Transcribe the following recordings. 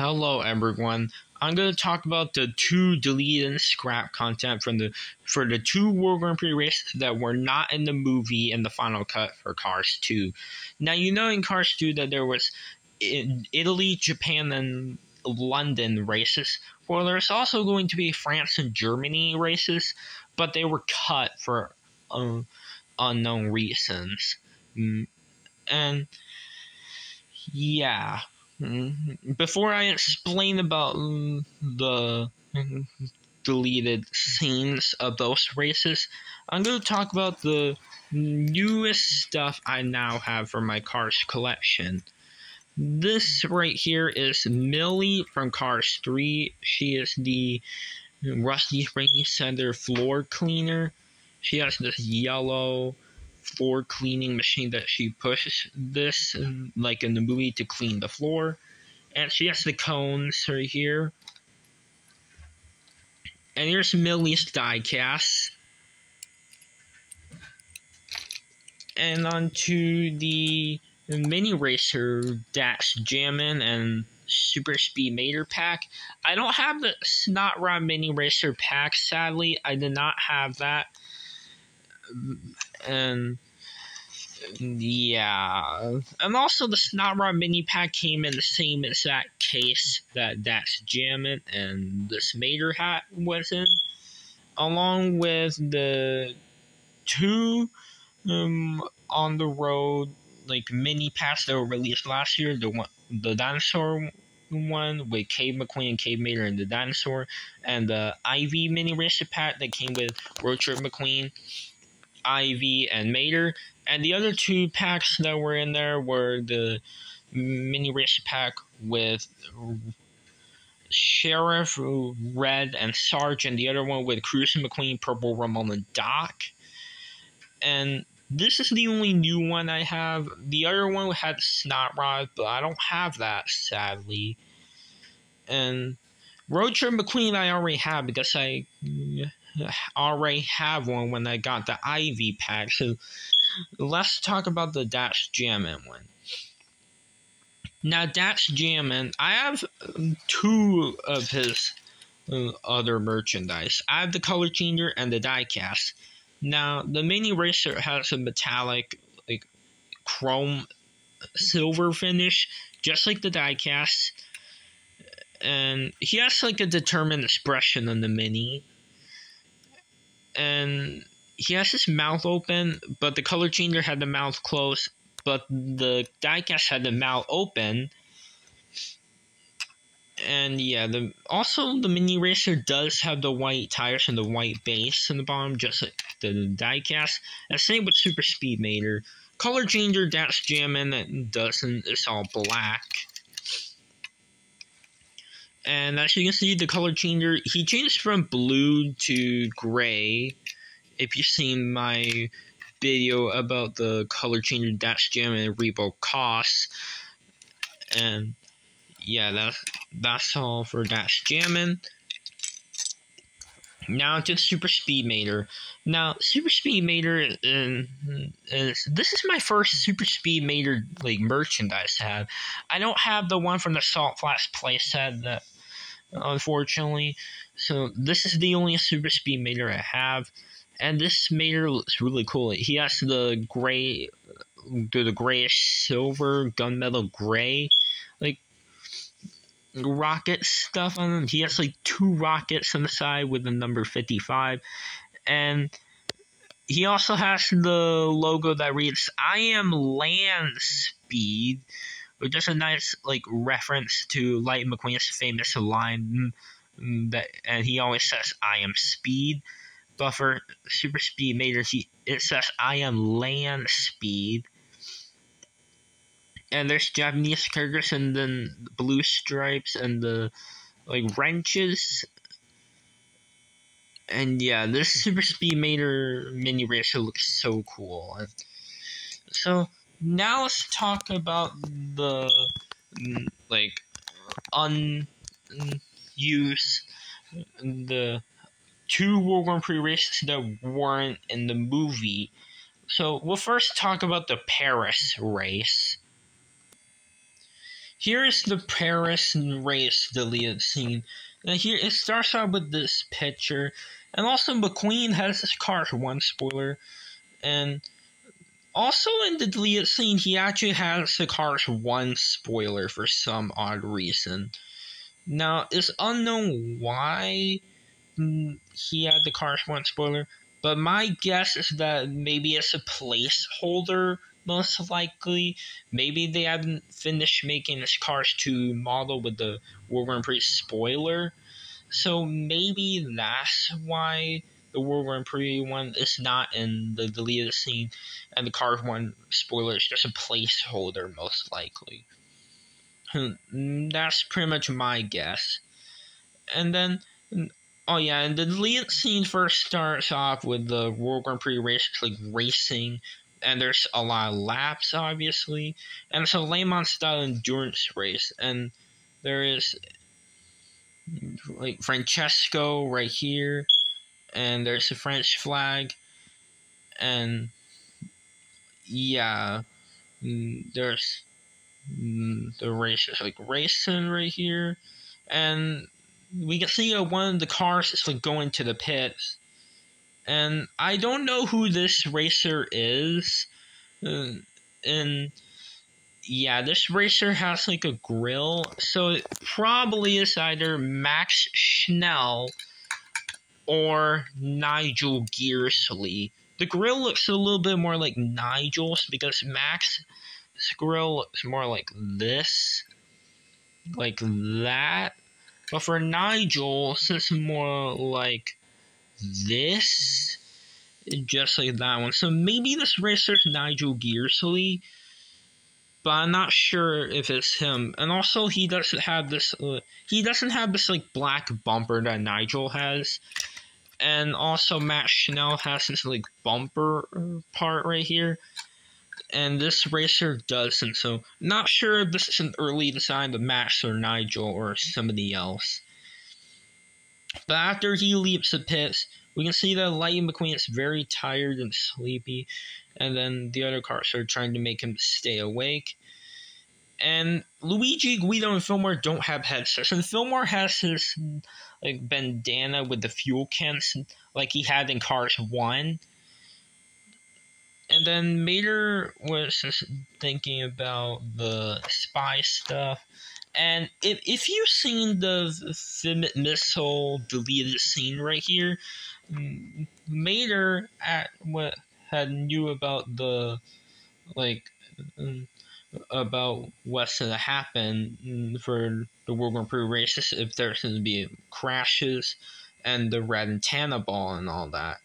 Hello everyone. I'm going to talk about the two deleted and scrap content from the for the two World Grand Prix races that were not in the movie in the final cut for Cars 2. Now you know in Cars 2 that there was Italy, Japan, and London races. Well, there's also going to be France and Germany races, but they were cut for um, unknown reasons. Mm, and yeah. Mm-hmm. Before I explain about the deleted scenes of those races, I'm going to talk about the newest stuff I now have for my Cars collection. This right here is Millie from Cars 3. She is the Rusty Spring Center floor cleaner. She has this yellow floor cleaning machine that she pushes this like in the movie to clean the floor. And she has the cones right here. And here's Middle Millie's diecast and onto the mini racer dash jammin and super speed mater pack. I don't have the snot rod mini racer pack sadly. I did not have that and yeah, and also the Snot Rod mini pack came in the same exact case that that's Jammin and this Mater hat was in, along with the two um, on the road like mini packs that were released last year. The one, the dinosaur one with Cave McQueen and Cave Mater and the dinosaur, and the Ivy mini racer pack that came with Trip McQueen Ivy, and Mater. And the other two packs that were in there were the mini race pack with Sheriff, Red, and Sarge, and the other one with Cruising McQueen, Purple Rumble, and Doc. And this is the only new one I have. The other one had Snot Rod, but I don't have that, sadly. And Road Trip McQueen I already have because I already have one when I got the Ivy pack. So let's talk about the Dash Jammin one. Now, Dash Jammin, I have two of his uh, other merchandise. I have the color changer and the diecast. Now, the mini racer has a metallic, like chrome silver finish, just like the diecast. And he has like a determined expression on the mini and he has his mouth open, but the color changer had the mouth closed, but the diecast had the mouth open. And yeah, the also the mini racer does have the white tires and the white base in the bottom, just like the diecast. And same with Super Speed Mater. Color changer that's jamming that doesn't. It's all black. And as you can see, the color changer, he changed from blue to gray. If you've seen my video about the color changer dash jam and Repo costs. And yeah, that's, that's all for dash jamming. Now to Super Speed Mater. Now, Super Speed Mater uh, is this is my first Super Speed Mater like merchandise I have. I don't have the one from the Salt Flats playset that unfortunately. So this is the only Super Speed Mater I have. And this Mater looks really cool. He has the gray the grayish silver gunmetal gray like rocket stuff on him. He has like two rockets on the side with the number 55. And he also has the logo that reads I am land speed, which is a nice like reference to Light McQueen's famous line mm, mm, that and he always says I am speed. Buffer super speed Mater. it says I am land speed. And there's Japanese characters and then blue stripes and the like wrenches and yeah, this Super Speed Mater mini racer looks so cool. So now let's talk about the like unused the two World Grand Prix races that weren't in the movie. So we'll first talk about the Paris race. here is the Paris race deleted scene. Now here it starts out with this picture, and also McQueen has his Cars one spoiler, and also in the deleted scene he actually has the Cars one spoiler for some odd reason. Now it's unknown why he had the Cars one spoiler, but my guess is that maybe it's a placeholder most likely. Maybe they haven't finished making this Cars 2 model with the Grand Prix spoiler. So maybe that's why the World Grand Prix one is not in the deleted scene, and the Cars 1 spoiler is just a placeholder, most likely. Hmm, that's pretty much my guess. And then, oh yeah, and the deleted scene first starts off with the World Grand Prix race, like racing and there's a lot of laps, obviously, and it's a Le Mans style endurance race, and there is like Francesco right here, and there's a French flag, and yeah, mm, there's mm, the race like racing right here, and we can see uh, one of the cars is like going to the pits and I don't know who this racer is. Uh, and yeah, this racer has like a grill, so it probably is either Max Schnell or Nigel Gearsley. The grill looks a little bit more like Nigel's because Max's grill looks more like this, like that. But for Nigel, it's more like this, just like that one. So maybe this racer's Nigel Gearsley, but I'm not sure if it's him. And also, he doesn't have this. Uh, he doesn't have this like black bumper that Nigel has. And also, Max Schnell has this like bumper part right here. And this racer doesn't, so not sure if this is an early design of Max or Nigel or somebody else. But after he leaps the pits, we can see that Lightning McQueen is very tired and sleepy, and then the other cars are trying to make him stay awake. And Luigi, Guido, and Fillmore don't have headsets. And Fillmore has his like bandana with the fuel cans, like he had in Cars One. And then Mater was just thinking about the spy stuff and if, if you've seen the Finn McMissile deleted scene right here, Mater at what had knew about the like mm, about what's gonna happen mm, for the World Grand Prix races if there's gonna be crashes and the red antenna ball and all that.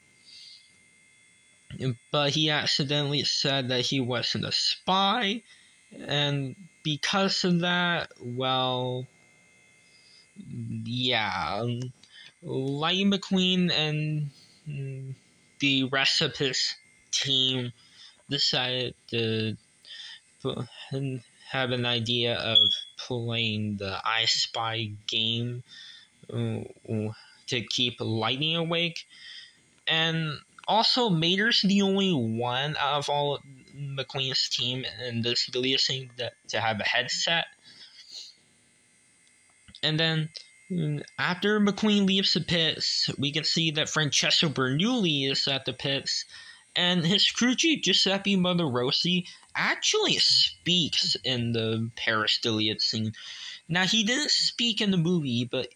But he accidentally said that he wasn't a spy, and because of that, well, yeah, Lightning McQueen and the rest of his team decided to have an idea of playing the I Spy game uh, to keep Lightning awake. And also, Mater's the only one out of all McQueen's team and this Delia thing that to have a headset. And then after McQueen leaves the pits, we can see that Francesco Bernoulli is at the pits, and his crew chief Giuseppe Rossi actually speaks in the Paris deleted scene. Now he didn't speak in the movie, but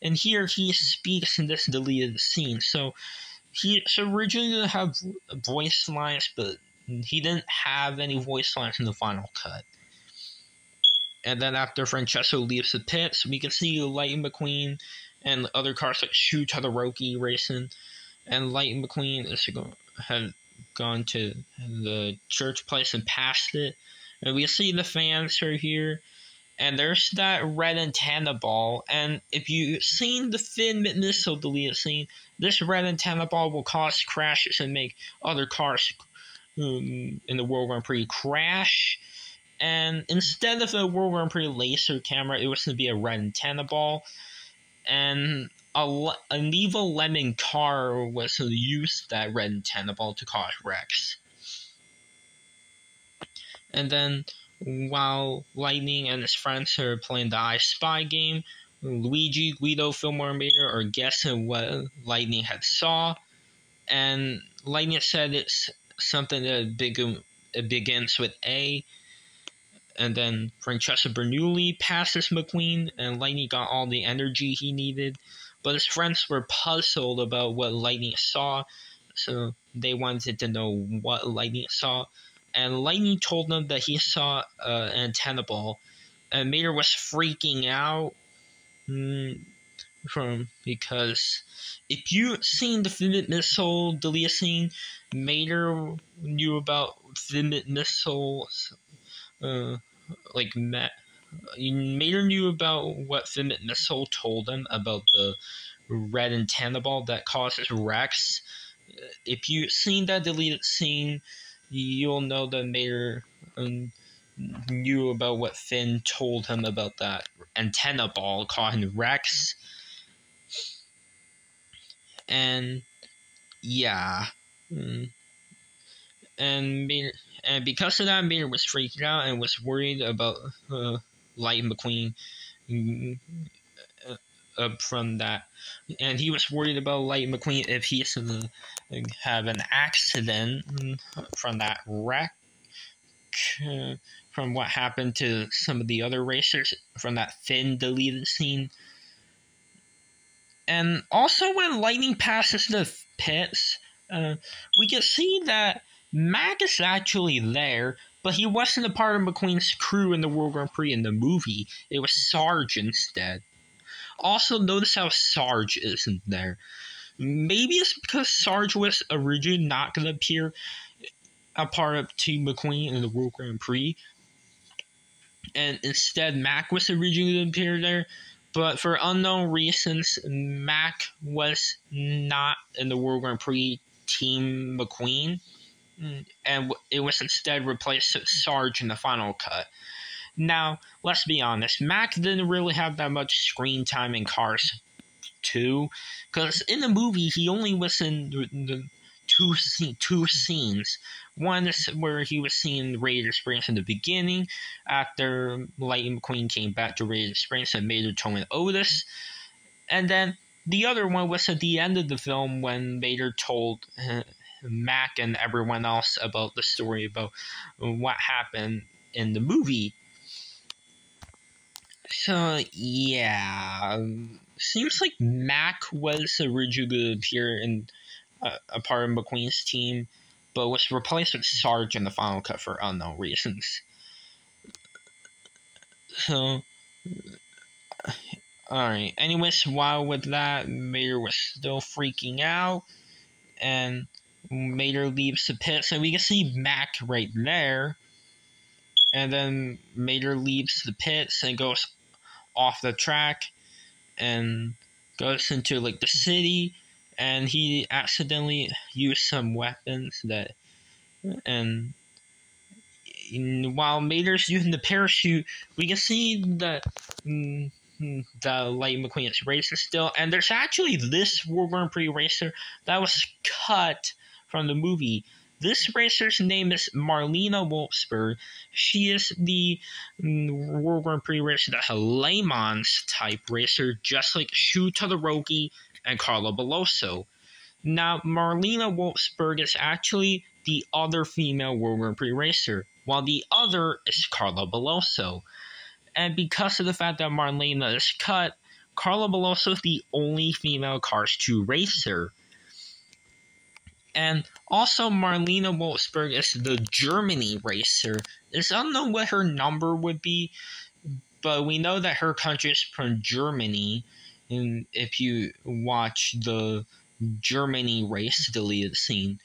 in here he speaks in this deleted scene. So he originally have voice lines, but he didn't have any voice lines in the final cut. And then after Francesco leaves the pits, we can see Lightning McQueen and other cars like Shu Todoroki racing. And Lightning McQueen is going, had gone to the church place and passed it. And we see the fans are here. And there's that red antenna ball. And if you've seen the Finn McMissile deleted scene, this red antenna ball will cause crashes and make other cars um, in the World Grand Prix crash. And instead of a World Grand Prix laser camera, it was going to be a red antenna ball. And a, an evil lemon car was to use that red antenna ball to cause wrecks. And then while Lightning and his friends are playing the I Spy game, Luigi, Guido, Fillmore, and Mater are guessing what Lightning had saw, and Lightning said it's something that big, it begins with A, and then Francesco Bernoulli passes McQueen, and Lightning got all the energy he needed, but his friends were puzzled about what Lightning saw, so they wanted to know what Lightning saw, and Lightning told them that he saw uh, an antenna ball, and Mater was freaking out mm, from because if you seen the Finn McMissile deleted scene, Mater knew about Finn McMissiles, uh, like Matt. Mater knew about what Finn Fimit missile told him about the red antenna ball that causes wrecks. If you've seen that deleted scene, you'll know that Mater um, knew about what Finn told him about that antenna ball causing wrecks. And yeah. Mm. And Mater, and because of that, Mater was freaked out and was worried about uh, Light McQueen mm, uh, from that. And he was worried about Light McQueen if he's going to have an accident from that wreck. From what happened to some of the other racers from that Finn deleted scene. And also, when Lightning passes the pits, uh, we can see that Mac is actually there, but he wasn't a part of McQueen's crew in the World Grand Prix in the movie. It was Sarge instead. Also, notice how Sarge isn't there. Maybe it's because Sarge was originally not going to appear a part of Team McQueen in the World Grand Prix, and instead Mac was originally going to appear there. But for unknown reasons, Mac was not in the World Grand Prix Team McQueen, and it was instead replaced with Sarge in the final cut. Now, let's be honest, Mac didn't really have that much screen time in Cars 2, because in the movie he only was in the, two two scenes. One is where he was seeing Radiator Springs in the beginning, after Lightning McQueen came back to Radiator Springs and made a tone with Otis, and then the other one was at the end of the film when Mater told uh, Mac and everyone else about the story about what happened in the movie. So yeah, seems like Mac was originally to appear in uh, a part of McQueen's team, but was replaced with Sarge in the final cut for unknown reasons. So, alright. Anyways, while with that, Mayor was still freaking out, and Mater leaves the pit, so we can see Mac right there. And then Mater leaves the pits and goes off the track and goes into like the city. And he accidentally used some weapons that and while Mater's using the parachute, we can see that mm, the Light McQueen is racing still, and there's actually this Grand Prix racer that was cut from the movie. This racer's name is Marlena Wolfsburg. She is the mm, World Grand Prix racer a Le Mans type racer, just like Shu Todoroki and Carla Veloso. Now, Marlena Wolfsburg is actually the other female World Grand Prix racer, while the other is Carla Veloso. And because of the fact that Marlena is cut, Carla Veloso is the only female Cars 2 racer. And also, Marlena Wolfsburg is the Germany racer. It's unknown what her number would be, but we know that her country is from Germany. And if you watch the Germany race deleted scene,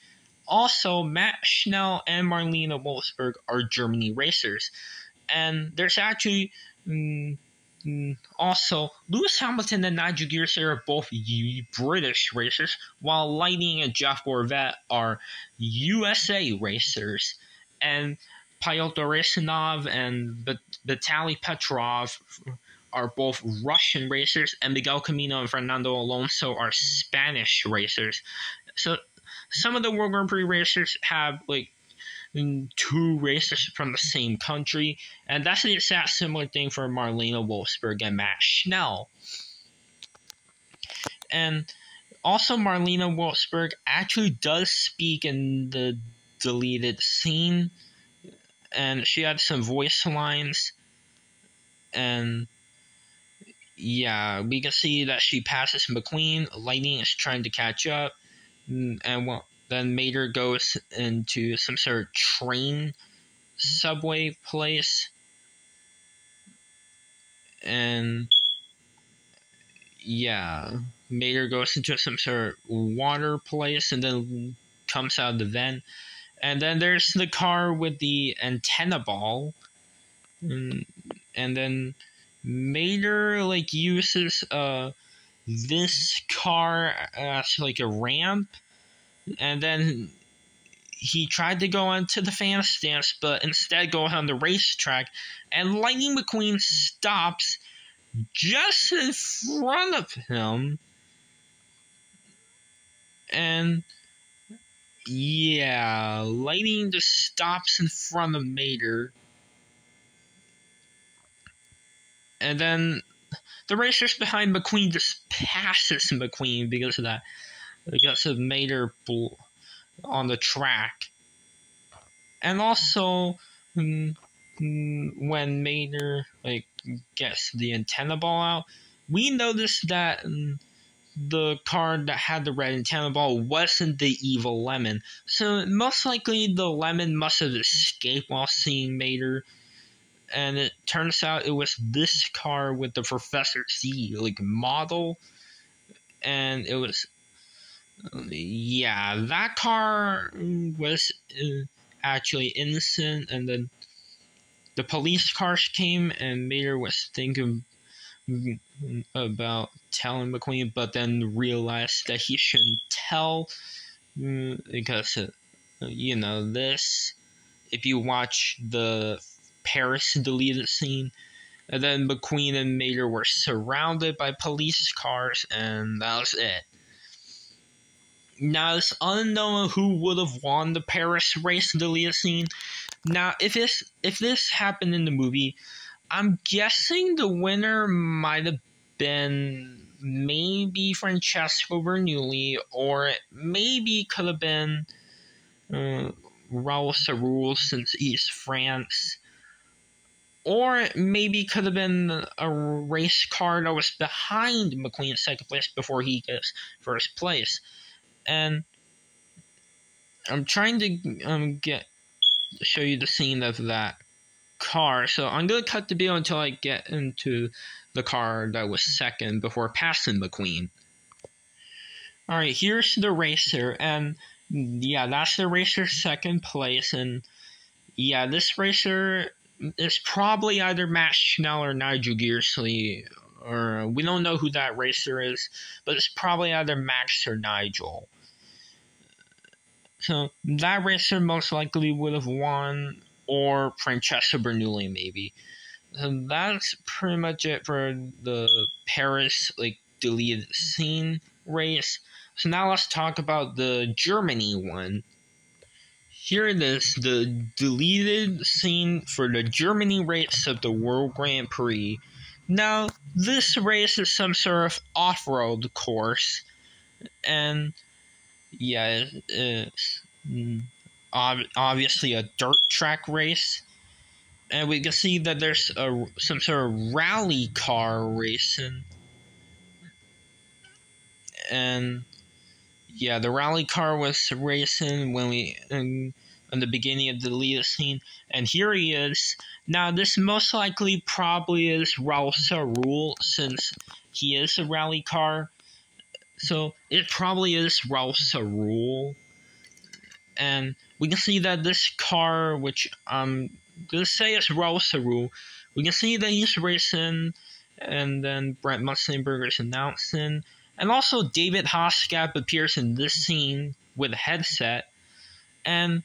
also Max Schnell and Marlena Wolfsburg are Germany racers, and there's actually mm, Mm, also Lewis Hamilton and Nigel Gearsley are both British racers, while Lightning and Jeff Gorvette are USA racers, and Pyotr Rasinov and Vitaly Petrov are both Russian racers, and Miguel Camino and Fernando Alonso are Spanish racers. So some of the World Grand Prix racers have like two racers from the same country, and that's the exact similar thing for Marlena Wolfsberg and Max Schnell. And also, Marlena Wolfsberg actually does speak in the deleted scene, and she had some voice lines, and yeah, we can see that she passes McQueen. Lightning is trying to catch up, and well, then Mater goes into some sort of train subway place. And yeah, Mater goes into some sort of water place and then comes out of the vent. And then there's the car with the antenna ball. And, and then Mater like uses uh this car as like a ramp and then he tried to go onto the fan stance, but instead goes on the racetrack, and Lightning McQueen stops just in front of him. And yeah, Lightning just stops in front of Mater. And then the racers behind McQueen just passes McQueen because of that. Because of Mater on the track. And also, mm, mm, when Mater like gets the antenna ball out, we noticed that mm, the card that had the red antenna ball wasn't the evil lemon. So most likely the lemon must have escaped while seeing Mater. And it turns out it was this car with the Professor Z like model, and it was yeah, that car was uh, actually innocent, and then the police cars came, and Mater was thinking about telling McQueen, but then realized that he shouldn't tell mm, because, uh, you know, this. If you watch the Paris deleted scene, and then McQueen and Mater were surrounded by police cars, and that was it. Now it's unknown who would have won the Paris race deleted scene. Now, if this if this happened in the movie, I'm guessing the winner might have been maybe Francesco Bernoulli, or maybe could have been uh, Raoul ÇaRoule since he's France. Or maybe could have been a race car that was behind McQueen's second place before he gets first place and I'm trying to um, get show you the scene of that car. So I'm gonna cut the video until I get into the car that was second before passing McQueen. All right, here's the racer, and yeah, that's the racer second place, and yeah, this racer is probably either Max Schnell or Nigel Gearsley, or uh, we don't know who that racer is, but it's probably either Max or Nigel. So that racer most likely would have won, or Francesco Bernoulli maybe. So that's pretty much it for the Paris like deleted scene race. So now let's talk about the Germany one. Here it is, the deleted scene for the Germany race of the World Grand Prix. Now, this race is some sort of off road course, and yeah, it's mm, obviously a dirt track race. And we can see that there's a, some sort of rally car racing. And yeah, the rally car was racing when we in, in the beginning of the lead scene, and here he is. Now, this most likely probably is Raoul Rule, since he is a rally car so it probably is Raoul Rule. And we can see that this car, which I'm gonna say is Raoul Rule, we can see that he's racing, and then Brent Mustangburger is announcing. And also David Hobbscap appears in this scene with a headset. And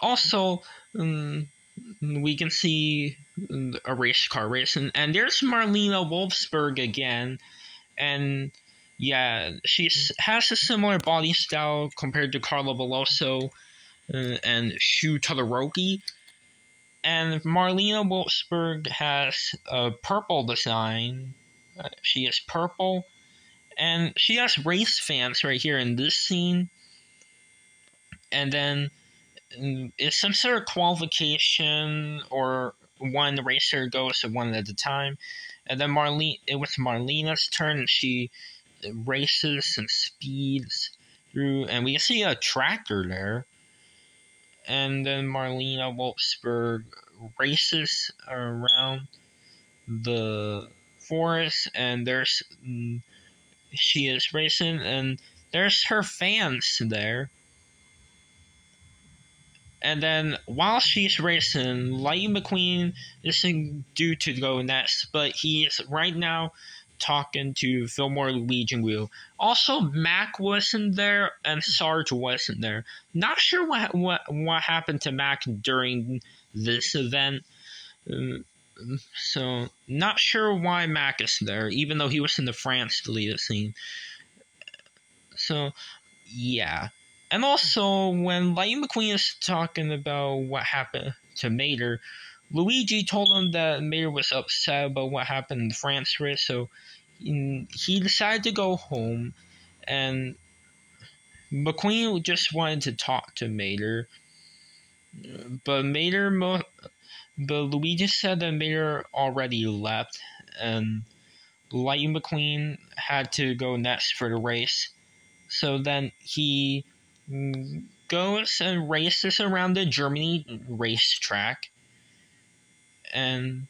also, um, we can see a race car racing. And there's Marlena Wolfsberg again and yeah, she has a similar body style compared to Carla Veloso, uh, and Shu Todoroki. And Marlena Wolfsburg has a purple design. Uh, she is purple. And she has race fans right here in this scene. And then mm, it's some sort of qualification or one racer goes one at a time. And then Marlene, it was Marlena's turn, and she races and speeds through, and we see a tractor there. And then Marlena Wolfsburg races around the forest, and there's mm, she is racing, and there's her fans there. And then while she's racing, Lightning McQueen is due to go next, but he is right now talking to Fillmore Legion Wheel. Also, Mac wasn't there and Sarge wasn't there. Not sure what what what happened to Mac during this event. Um, so not sure why Mac is there, even though he was in the France deleted scene. So yeah. And also when Lightning McQueen is talking about what happened to Mater, Luigi told him that Mater was upset about what happened in France race, so he decided to go home, and McQueen just wanted to talk to Mater, but Mater, but Luigi said that Mater already left, and Lightning McQueen had to go next for the race. So then he goes and races around the Germany racetrack. And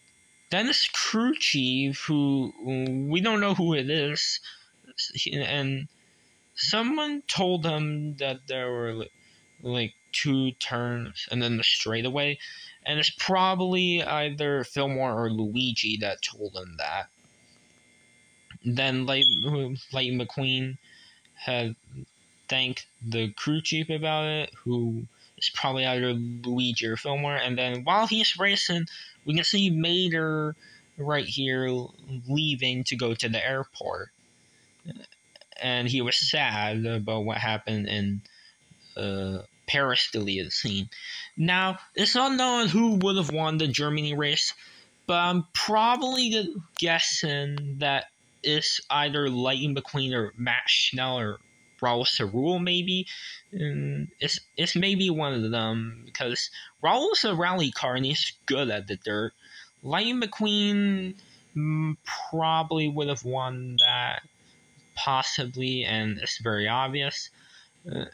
then this crew chief, who we don't know who it is, and someone told him that there were like two turns and then the straightaway, and it's probably either Fillmore or Luigi that told him that. Then Light, Light McQueen had thank the crew chief about it, who is probably either Luigi or Fillmore. And then while he's racing, we can see Mater right here leaving to go to the airport. And he was sad about what happened in uh, Paris deleted scene. Now, it's not known who would have won the Germany race, but I'm probably guessing that it's either Lightning McQueen or Max Schnell or Raoul ÇaRoule maybe. And it's it's maybe one of them because Raul's a rally car and he's good at the dirt. Lightning McQueen mm, probably would have won that possibly, and it's very obvious. Uh,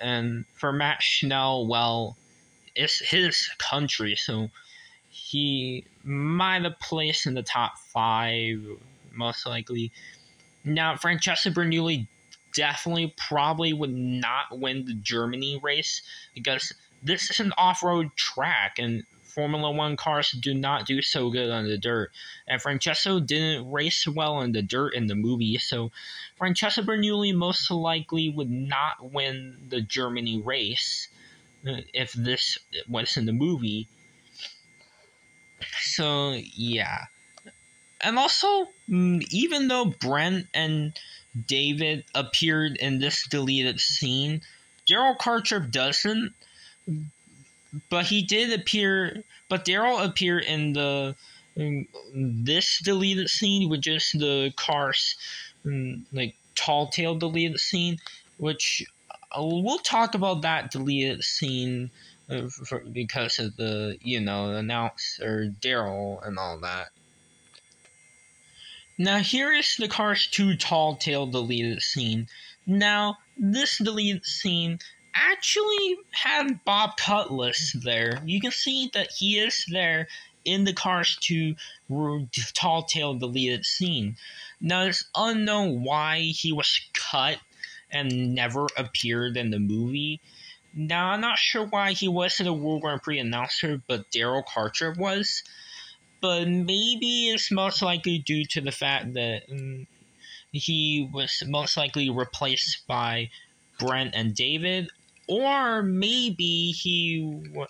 and for Max Schnell, well, it's his country, so he might have placed in the top five, most likely. Now, Francesco Bernoulli definitely probably would not win the Germany race because this is an off road track and Formula One cars do not do so good on the dirt. And Francesco didn't race well on the dirt in the movie, so Francesco Bernoulli most likely would not win the Germany race uh, if this was in the movie. So, yeah. And also, mm, even though Brent and David appeared in this deleted scene. Darrell Cartrip doesn't, but he did appear. But Darrell appeared in the in this deleted scene, which is the cars mm, like tall tale deleted scene, which uh, we'll talk about that deleted scene uh, because of the you know announcer Darrell and all that. Now here is the Cars 2 Tall Tale deleted scene. Now, this deleted scene actually had Bob Cutlass there. You can see that he is there in the Cars 2 Tall Tale deleted scene. Now, it's unknown why he was cut and never appeared in the movie. Now, I'm not sure why he wasn't a World Grand Prix announcer, but Darrell Cartrip was but maybe it's most likely due to the fact that um, he was most likely replaced by Brent and David, or maybe he w-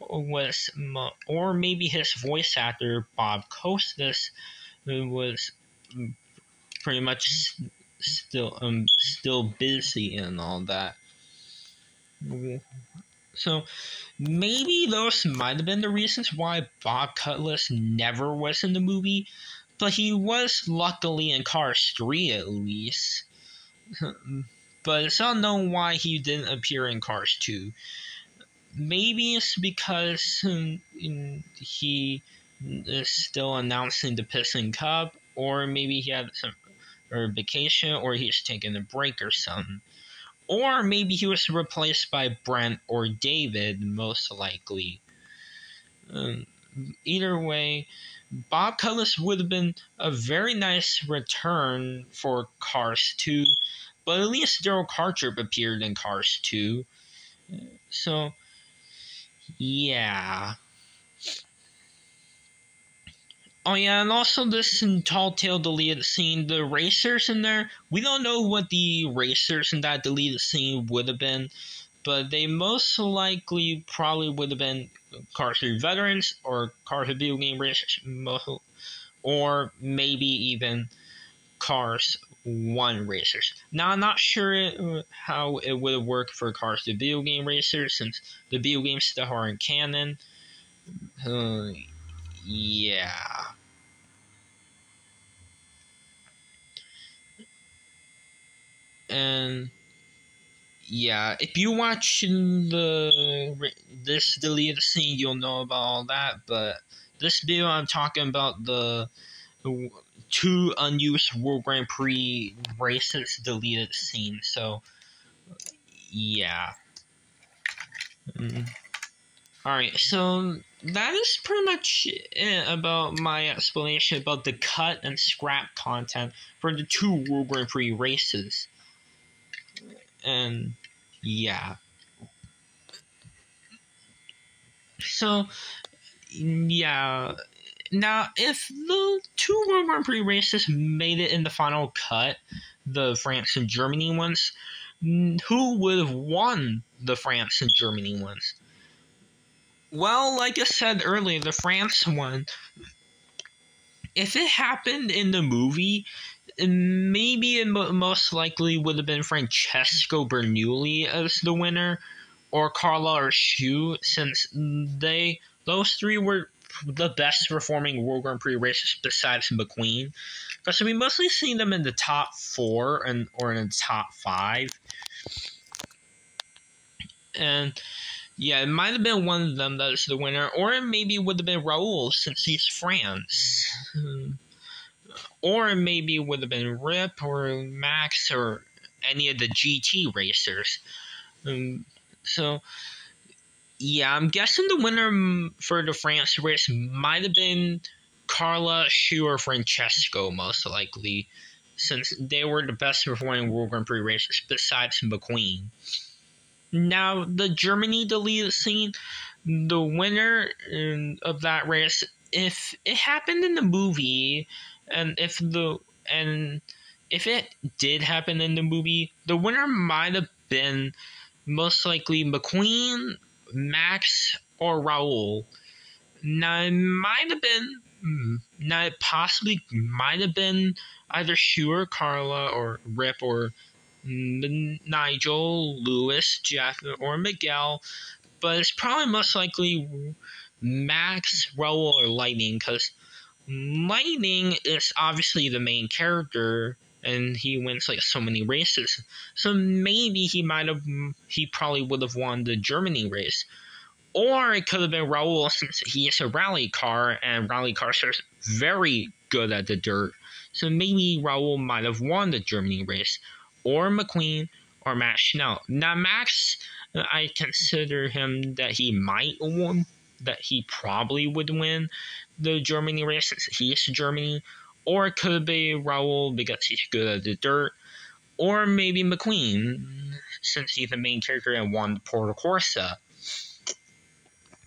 was, or maybe his voice actor Bob Costas was pretty much still um still busy and all that. So maybe those might have been the reasons why Bob Cutlass never was in the movie, but he was luckily in Cars 3 at least. but it's unknown why he didn't appear in Cars 2. Maybe it's because um, he is still announcing the Piston Cup, or maybe he had some or vacation, or he's taking a break or something. Or maybe he was replaced by Brent or David, most likely. Um, either way, Bob Cutlass would have been a very nice return for Cars 2, but at least Darrell Cartrip appeared in Cars 2. So, yeah. Oh yeah, and also this in Tall Tale deleted scene, the racers in there, we don't know what the racers in that deleted scene would have been, but they most likely probably would have been Cars 3 veterans or Cars video game racers, or maybe even Cars 1 racers. Now, I'm not sure how it would have worked for Cars the video game racers since the video games still aren't canon. Uh, yeah. And yeah, if you watch the this deleted scene, you'll know about all that. But this video, I'm talking about the two unused World Grand Prix races deleted scene. So yeah. Mm. Alright, so that is pretty much it about my explanation about the cut and scrap content for the two World Grand Prix races. And yeah. So, yeah. Now, if the two World Grand Prix races made it in the final cut, the France and Germany ones, who would have won the France and Germany ones? Well, like I said earlier, the France one, if it happened in the movie, maybe it most likely would have been Francesco Bernoulli as the winner, or Carla or Shu, since they those three were the best performing World Grand Prix racers besides McQueen. Because we mostly seen them in the top four and or in the top five. And yeah, it might have been one of them that is the winner, or maybe it would have been Raul since he's France. Hmm. Or maybe it would have been Rip or Max or any of the GT racers. Um, so, yeah, I'm guessing the winner for the France race might have been Carla, Shu, or Francesco, most likely, since they were the best performing World Grand Prix racers besides McQueen. Now, the Germany deleted scene, the winner um, of that race, if it happened in the movie, and if the and if it did happen in the movie, the winner might have been most likely McQueen, Max, or Raul. Now it might have been hmm, now it possibly might have been either Shu or Carla or Rip or Nigel, Lewis, Jeff, or Miguel, but it's probably most likely Max, Raul, or Lightning because Lightning is obviously the main character and he wins like so many races. So maybe he might have, he probably would have won the Germany race. Or it could have been Raul since he is a rally car and rally cars are very good at the dirt. So maybe Raul might have won the Germany race or McQueen or Max Schnell. Now, Max, I consider him that he might win, that he probably would win the Germany race since he is Germany, or it could be Raul because he's good at the dirt, or maybe McQueen since he's the main character and won the Porto Corsa.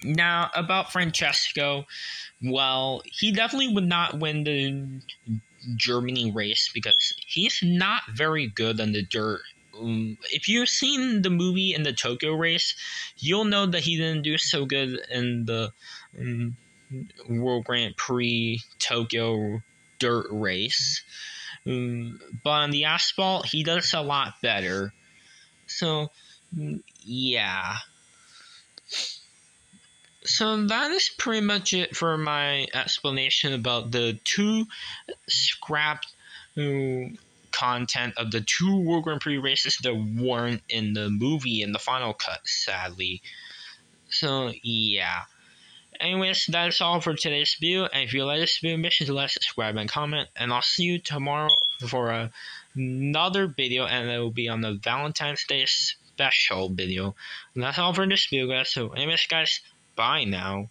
Now, about Francesco, well, he definitely would not win the Germany race because he's not very good on the dirt. Um, if you've seen the movie in the Tokyo race, you'll know that he didn't do so good in the um, World Grand Prix Tokyo dirt race. Um, but on the asphalt, he does a lot better. So, yeah. so that is pretty much it for my explanation about the two scrapped uh, content of the two World Grand Prix races that weren't in the movie in the final cut, sadly. So, yeah. Anyways, that's all for today's video. And if you like this video, make sure to like, subscribe, and comment. And I'll see you tomorrow for a, another video, and it will be on the Valentine's Day special video. And that's all for this video, guys. So, anyways, guys, bye now.